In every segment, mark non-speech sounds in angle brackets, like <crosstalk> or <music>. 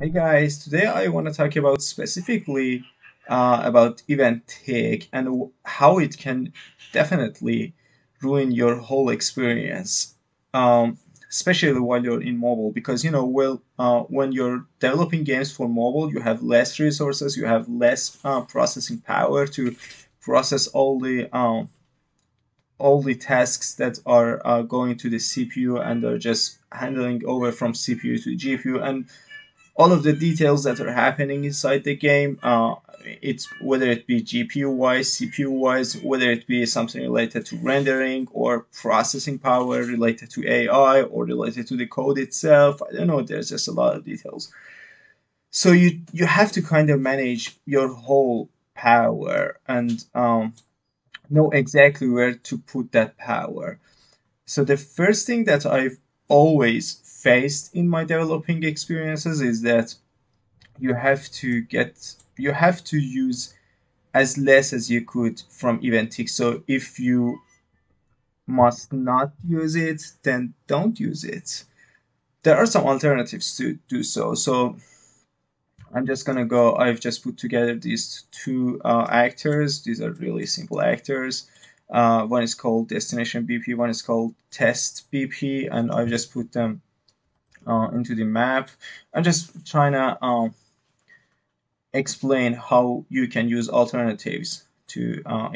Hey guys, today I want to talk about specifically uh, about event tick and how it can definitely ruin your whole experience, um, especially while you're in mobile. Because you know, well, uh, when you're developing games for mobile, you have less resources, you have less uh, processing power to process all the um, all the tasks that are uh, going to the CPU and are just handling over from CPU to GPU and all of the details that are happening inside the game. Uh, it's whether it be GPU wise, CPU wise, whether it be something related to rendering or processing power related to AI or related to the code itself. I don't know. There's just a lot of details. So you you have to kind of manage your whole power and um, know exactly where to put that power. So the first thing that I've always faced in my developing experiences is that you have to get you have to use as less as you could from event tick. So if you must not use it, then don't use it. There are some alternatives to do so. So I'm just gonna go. I've just put together these two uh, actors. These are really simple actors. Uh, one is called destination BP, one is called test BP, and I've just put them uh, into the map. I'm just trying to um, explain how you can use alternatives to uh.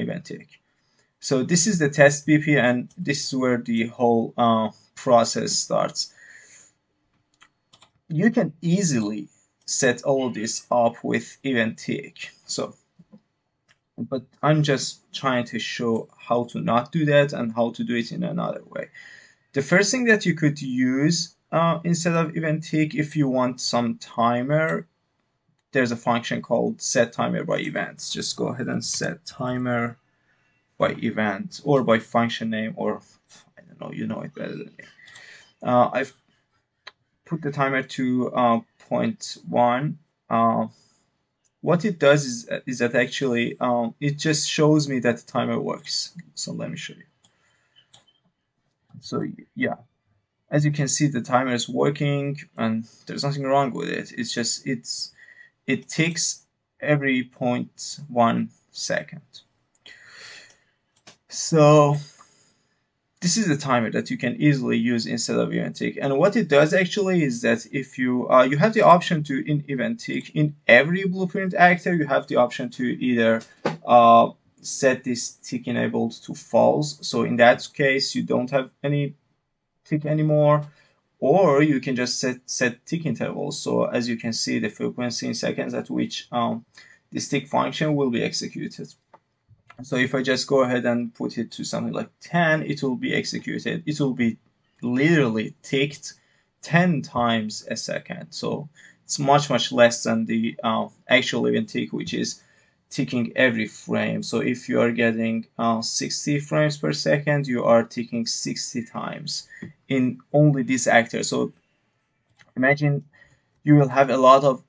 So this is the test BP, and this is where the whole uh, process starts. You can easily set all this up with event tick. So, but I'm just trying to show how to not do that and how to do it in another way. The first thing that you could use uh, instead of event tick, if you want some timer, there's a function called set timer by events. Just go ahead and set timer by event or by function name or I don't know, you know it better than me. Uh, I've put the timer to uh, point one. Uh, what it does is, is that actually um, it just shows me that the timer works. So let me show you. So yeah, as you can see, the timer is working and there's nothing wrong with it. It's just it's it takes every 0.1 second. So this is a timer that you can easily use instead of event tick And what it does actually is that if you uh, you have the option to in event tick in every blueprint actor, you have the option to either uh, set this tick enabled to false. So in that case, you don't have any tick anymore or you can just set, set tick intervals. So as you can see, the frequency in seconds at which um, this tick function will be executed. So if I just go ahead and put it to something like 10, it will be executed. It will be literally ticked 10 times a second. So it's much, much less than the uh, actual event tick, which is ticking every frame. So if you are getting uh, 60 frames per second, you are ticking 60 times in only this actor. So imagine you will have a lot of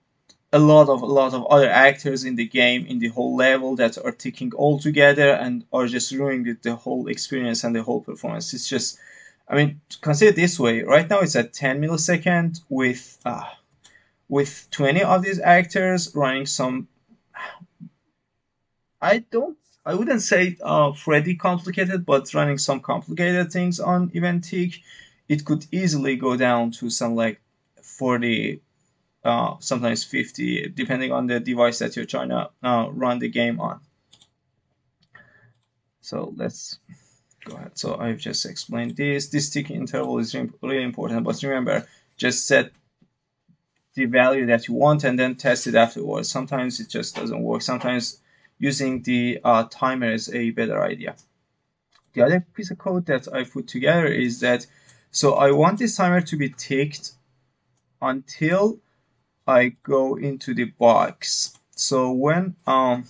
a lot of a lot of other actors in the game in the whole level that are ticking all together and are just ruining the whole experience and the whole performance. It's just I mean, consider this way. Right now, it's at 10 millisecond with uh, with 20 of these actors running some I don't. I wouldn't say uh, Freddy complicated, but running some complicated things on event tick, it could easily go down to some like 40, uh, sometimes 50, depending on the device that you're trying to uh, run the game on. So let's go ahead. So I've just explained this. This tick interval is really important, but remember, just set the value that you want and then test it afterwards. Sometimes it just doesn't work. Sometimes using the uh, timer is a better idea. The other piece of code that I put together is that, so I want this timer to be ticked until I go into the box. So when um,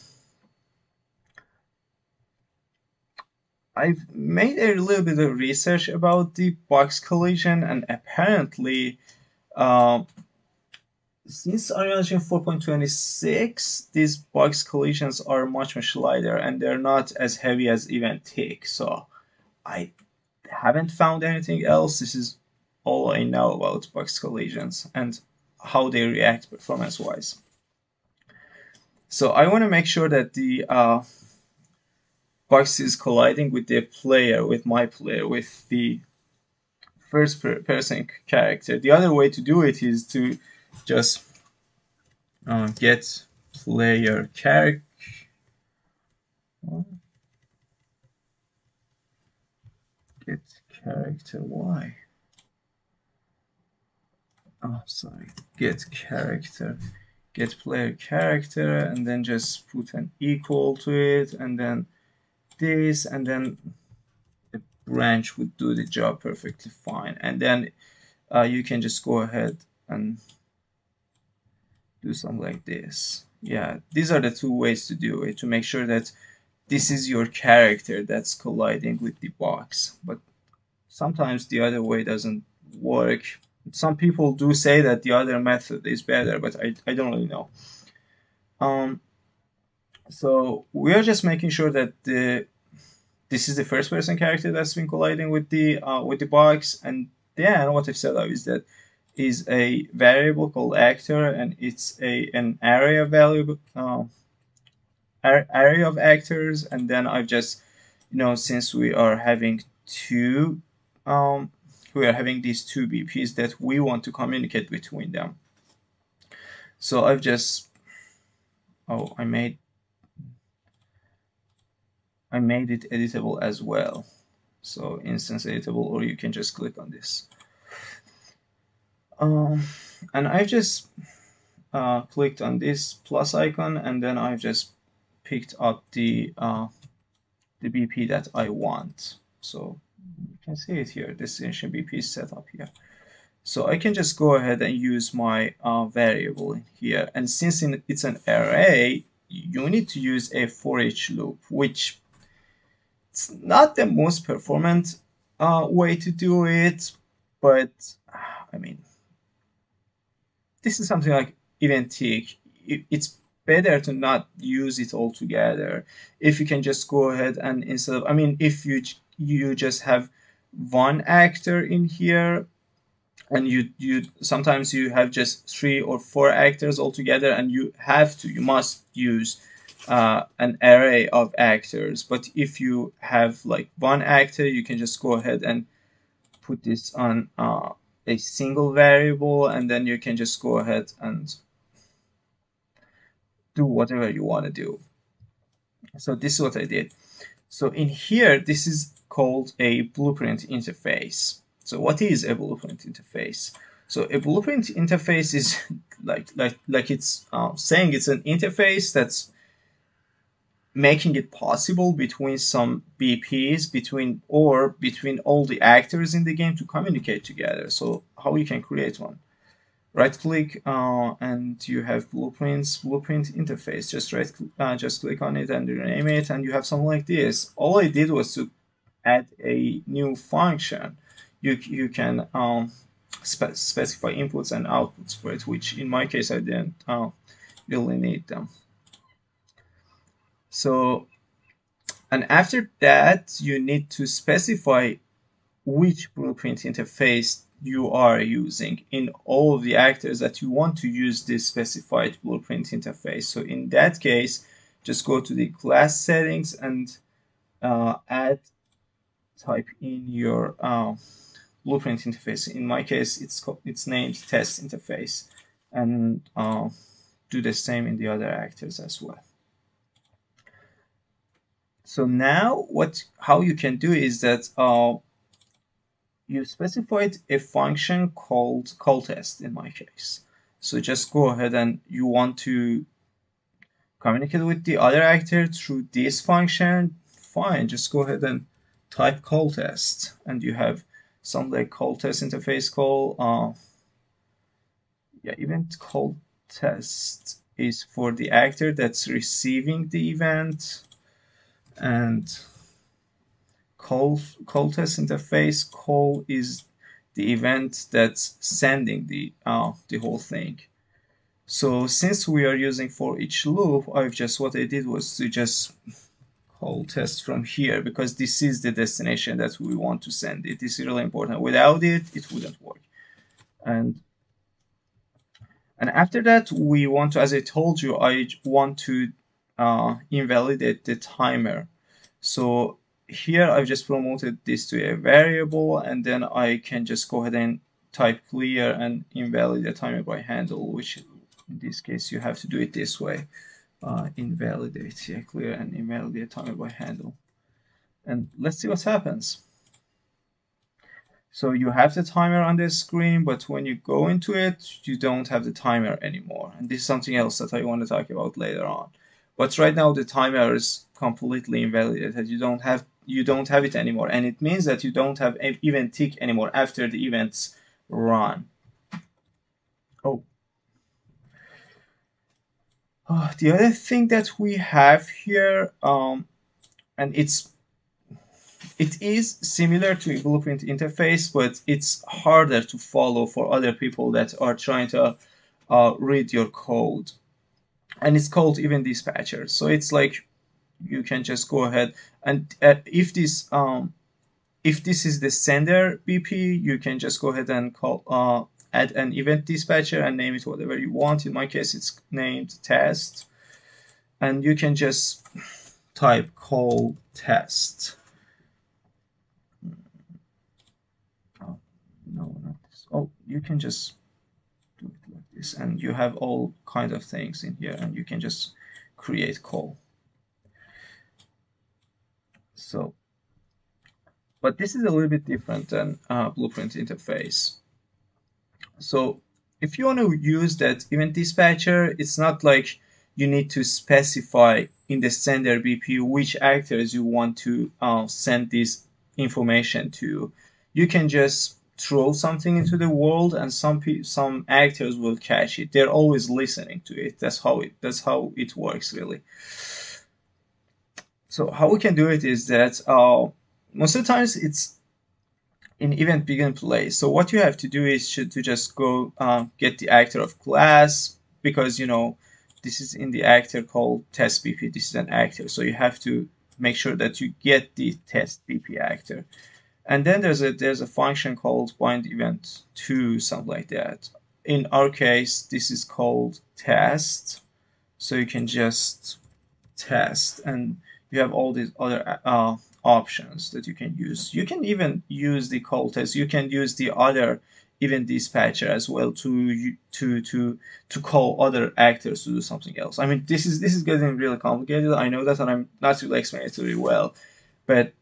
I've made a little bit of research about the box collision and apparently uh, since Unreal Engine 4.26, these box collisions are much much lighter and they're not as heavy as event tick. So I haven't found anything else. This is all I know about box collisions, and how they react performance wise. So I want to make sure that the uh, box is colliding with the player, with my player, with the first person character. The other way to do it is to just uh, get player character. Get character Y. Oh, sorry. Get character. Get player character, and then just put an equal to it, and then this, and then the branch would do the job perfectly fine. And then uh, you can just go ahead and do something like this. Yeah, these are the two ways to do it to make sure that this is your character that's colliding with the box. But sometimes the other way doesn't work. Some people do say that the other method is better, but I, I don't really know. Um, so we are just making sure that the this is the first person character that's been colliding with the uh, with the box, and then what I've said is that is a variable called actor, and it's a an array of uh, of actors, and then I've just you know since we are having two um, we are having these two BPs that we want to communicate between them. So I've just oh I made I made it editable as well. So instance editable, or you can just click on this. Um, and I've just uh, clicked on this plus icon, and then I've just picked up the uh, the BP that I want. So you can see it here. Destination BP is set up here. So I can just go ahead and use my uh, variable here. And since it's an array, you need to use a for each loop, which it's not the most performant uh, way to do it, but I mean, this is something like event tick. It's better to not use it altogether. If you can just go ahead and instead of, I mean, if you you just have one actor in here, and you you sometimes you have just three or four actors altogether, and you have to you must use uh, an array of actors. But if you have like one actor, you can just go ahead and put this on uh, a single variable, and then you can just go ahead and do whatever you want to do. So this is what I did. So in here, this is called a blueprint interface. So what is a blueprint interface? So a blueprint interface is <laughs> like like like it's uh, saying it's an interface that's making it possible between some BPs between or between all the actors in the game to communicate together. So how you can create one. Right click uh, and you have blueprints, blueprint interface. Just right, uh, just click on it and rename it, and you have something like this. All I did was to add a new function. You you can um, spe specify inputs and outputs for it, which in my case I didn't uh, really need them. So, and after that, you need to specify which blueprint interface you are using in all the actors that you want to use this specified blueprint interface. So in that case, just go to the class settings and uh, add, type in your uh, blueprint interface. In my case, it's called, it's named test interface, and uh, do the same in the other actors as well. So now what how you can do is that uh, you specified a function called call test in my case. So just go ahead and you want to communicate with the other actor through this function. Fine, just go ahead and type call test and you have some like call test interface call. Uh, yeah, event call test is for the actor that's receiving the event and call call test interface call is the event that's sending the uh, the whole thing. So since we are using for each loop, I've just what I did was to just call test from here because this is the destination that we want to send. It is really important. Without it, it wouldn't work. And And after that, we want to, as I told you, I want to uh, invalidate the timer. So here I've just promoted this to a variable and then I can just go ahead and type clear and invalidate the timer by handle, which in this case you have to do it this way. Uh, invalidate, yeah, clear and invalidate timer by handle. And let's see what happens. So you have the timer on the screen, but when you go into it, you don't have the timer anymore. And this is something else that I want to talk about later on. But right now the timer is completely invalidated. You don't have you don't have it anymore, and it means that you don't have event tick anymore after the events run. Oh. oh the other thing that we have here, um, and it's it is similar to Blueprint interface, but it's harder to follow for other people that are trying to uh, read your code. And it's called event dispatcher. So it's like you can just go ahead and uh, if this um, if this is the sender BP, you can just go ahead and call uh, add an event dispatcher and name it whatever you want. In my case, it's named test, and you can just type call test no, not this. Oh, you can just this, and you have all kind of things in here, and you can just create call. So, but this is a little bit different than uh, Blueprint interface. So, if you want to use that event dispatcher, it's not like you need to specify in the sender BP which actors you want to uh, send this information to. You can just throw something into the world and some pe- some actors will catch it. They're always listening to it. That's how it that's how it works really. So how we can do it is that uh, most of the times it's in event begin play. So what you have to do is to, to just go uh, get the actor of class because you know this is in the actor called test bp this is an actor. So you have to make sure that you get the test bp actor and then there's a there's a function called bind event to something like that. In our case, this is called test. So you can just test and you have all these other uh, options that you can use. You can even use the call test. You can use the other event dispatcher as well to to to to call other actors to do something else. I mean, this is this is getting really complicated. I know that, and I'm not really explaining it really well, but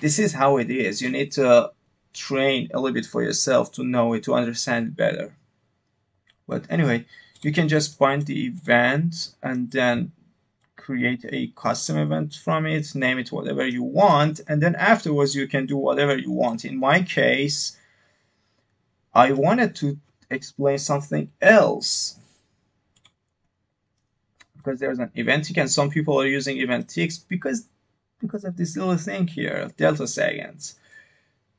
this is how it is. You need to train a little bit for yourself to know it, to understand it better. But anyway, you can just find the event and then create a custom event from it, name it whatever you want, and then afterwards you can do whatever you want. In my case, I wanted to explain something else because there's an event tick and some people are using event ticks because because of this little thing here, delta seconds.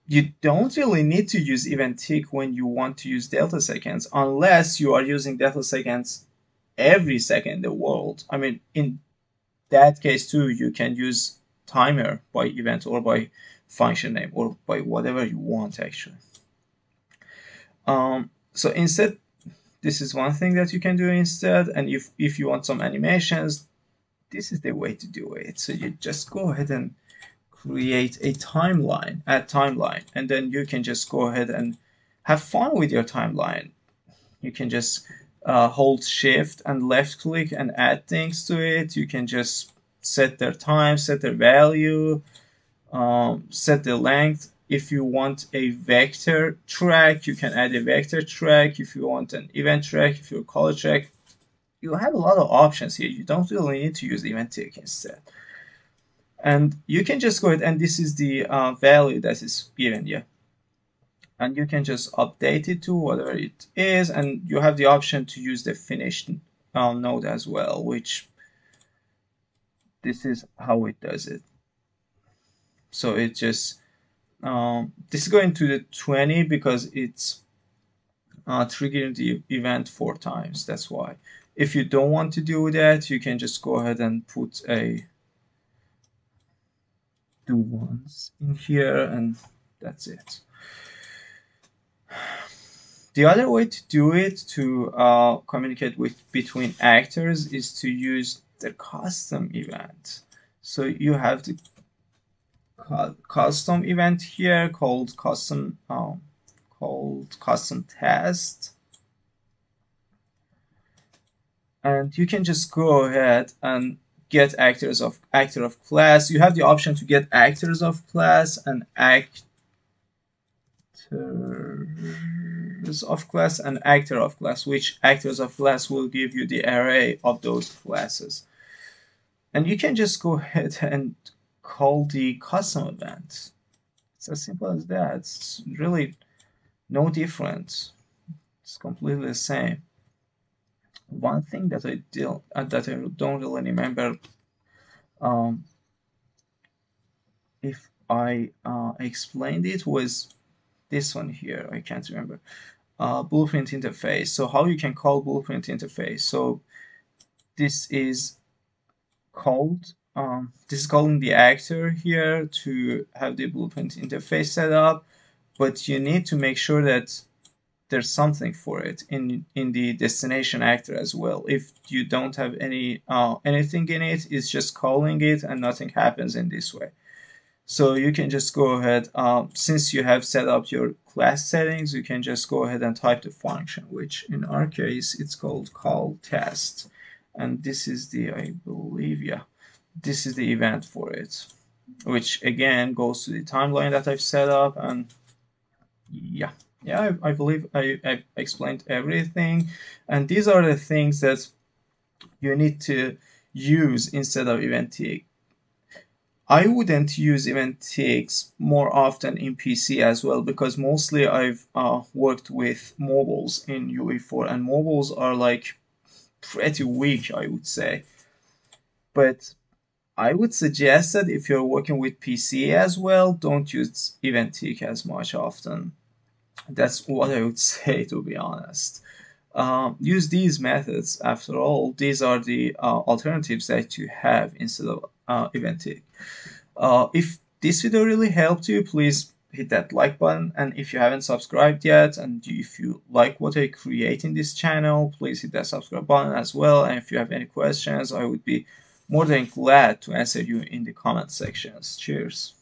You don't really need to use event tick when you want to use delta seconds unless you are using delta seconds every second in the world. I mean, in that case too, you can use timer by event or by function name or by whatever you want actually. Um, so instead, this is one thing that you can do instead. And if, if you want some animations, this is the way to do it. So you just go ahead and create a timeline, add timeline, and then you can just go ahead and have fun with your timeline. You can just uh, hold shift and left click and add things to it. You can just set their time, set their value, um, set the length. If you want a vector track, you can add a vector track. If you want an event track, if you're a color track, you have a lot of options here. You don't really need to use event tick instead. And you can just go ahead and this is the uh, value that is given here. And you can just update it to whatever it is. And you have the option to use the finished uh, node as well, which this is how it does it. So it just, um, this is going to the 20 because it's uh, triggering the event four times. That's why. If you don't want to do that, you can just go ahead and put a do once in here and that's it. the other way to do it to uh, communicate with between actors is to use the custom event. So you have the custom event here called custom um, called custom test and you can just go ahead and get actors of actor of class you have the option to get actors of class and actors of class and actor of class which actors of class will give you the array of those classes and you can just go ahead and call the custom event. It's as simple as that. It's really no different. It's completely the same. One thing that I deal uh, that I don't really remember um, if I uh, explained it was this one here. I can't remember. Uh, blueprint interface. So how you can call blueprint interface. So this is called um, this is calling the actor here to have the blueprint interface set up but you need to make sure that there's something for it in in the destination actor as well. If you don't have any uh, anything in it it's just calling it and nothing happens in this way. So you can just go ahead um, since you have set up your class settings you can just go ahead and type the function which in our case it's called call test. And this is the I believe yeah this is the event for it which again goes to the timeline that I've set up and yeah yeah I, I believe I, I explained everything. And these are the things that you need to use instead of event tick I wouldn't use event ticks more often in PC as well because mostly I've uh, worked with mobiles in UE4 and mobiles are like pretty weak I would say. But I would suggest that if you're working with PC as well, don't use event tick as much often. That's what I would <laughs> say, to be honest. Um, use these methods. After all, these are the uh, alternatives that you have instead of uh. Uh, if this video really helped you, please hit that like button. And if you haven't subscribed yet, and if you like what I create in this channel, please hit that subscribe button as well. And if you have any questions, I would be more than glad to answer you in the comment sections. Cheers.